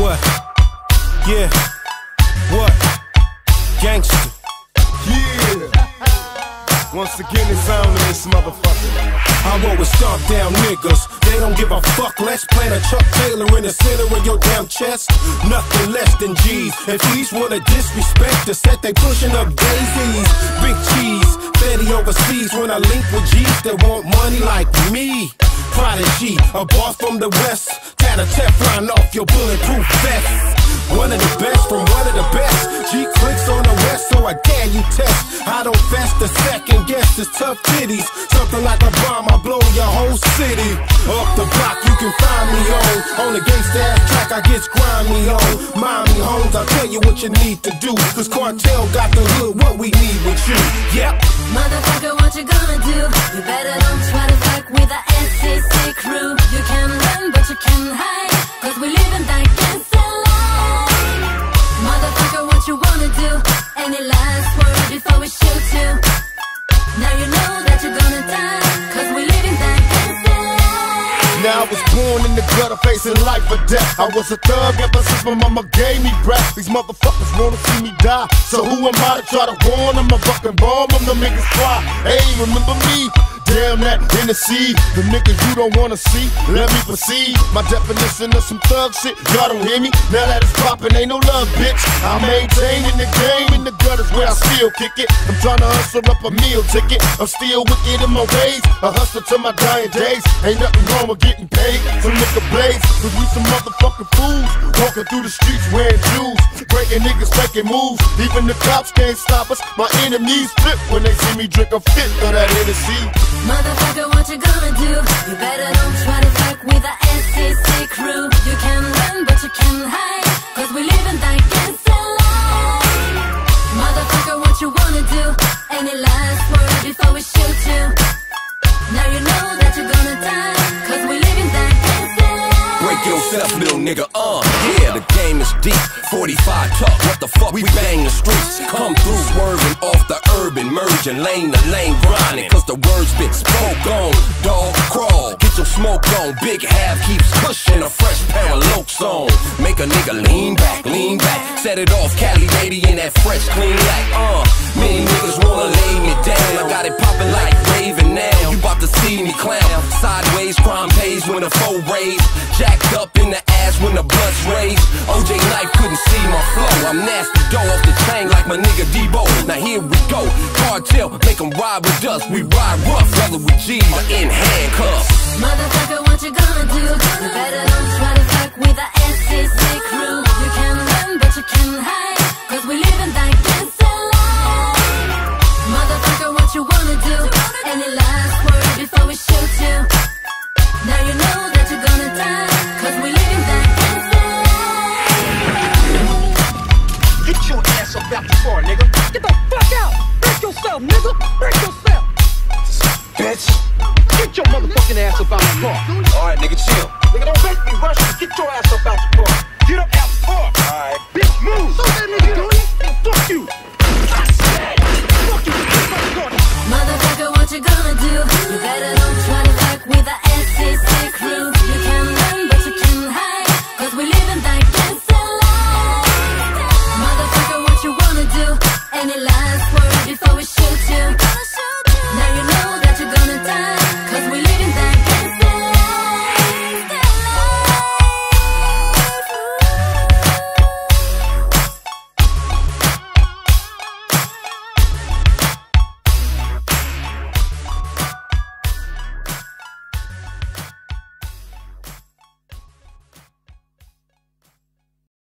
What? Yeah. What? Gangster. Once again, it's on in this motherfucker. I always stomp down niggas. They don't give a fuck. Let's plant a Chuck Taylor in the center of your damn chest. Nothing less than G's. If these wanna disrespect the set, they pushing up daisies. Big cheese, fatty overseas. When I link with G's that want money like me. Prodigy, a boss from the west. Tat a Teflon off your bulletproof vest. One of the best from one of the best. I dare you test. I don't fast the second guess, it's tough titties. Something like a bomb, I blow your whole city. Up the block, you can find me on. On the gangsta ass track, I get grimy on. Mommy homes, I'll tell you what you need to do. Cause cartel got the hood, what we need with you. Yep. Motherfucker, what you gonna do? You better don't try I was born in the gutter facing life or death. I was a thug ever since my mama gave me breath. These motherfuckers wanna see me die. So who am I to try to warn them? A fucking bomb them, the niggas fly. Hey, remember me? Damn that Hennessy, the niggas you don't wanna see. Let me proceed. My definition of some thug shit, y'all don't hear me. Now that it's poppin', ain't no love, bitch. I maintain in the game, in the gutters where I still kick it. I'm tryna hustle up a meal ticket. I'm still wicked in my ways. A hustler to my dying days. Ain't nothing wrong with getting paid. Some nigga blaze, cause we some motherfucking fools. Walking through the streets wearing jewels. Breaking niggas making moves. Even the cops can't stop us. My enemies flip when they see me drink a fit of that Hennessy. Motherfucker, what you gonna do? You better don't try to fuck with the SCC crew. You can run, but you can't hide. Cause we live in that gangsta life. Motherfucker, what you wanna do? Any last word before we shoot you? Now you know that you're gonna die. Cause we live in that gangsta life. Break yourself, little nigga, uh. Yeah, the game is deep. 45 tough, what the fuck? We bang the streets. Come through, swerving off merging lane to lane, grinding. Cause the words been spoke on. Dog crawl, get your smoke on. Big half keeps pushing a fresh pair of lokes on. Make a nigga lean back, lean back. Set it off, Cali lady in that fresh, clean like, uh. Many niggas wanna lay me down. I got it popping see me clown. Sideways, crime pays when the foe raised. Jacked up in the ass when the blood's raised. OJ Knife couldn't see my flow. I'm nasty go off the chain like my nigga Debo. Now here we go. Cartel, make them ride with us. We ride rough, whether we G's or in handcuffs. Motherfucker, what you gonna do? You better don't try to fuck your ass up out the car, nigga. Get the fuck out! Break yourself, nigga! Break yourself! Bitch. Get your motherfucking ass up out the car. Alright, nigga, chill. Nigga, don't make me rush you. Get your ass up out the car. Get up out the car. before we shoot you. Now you know.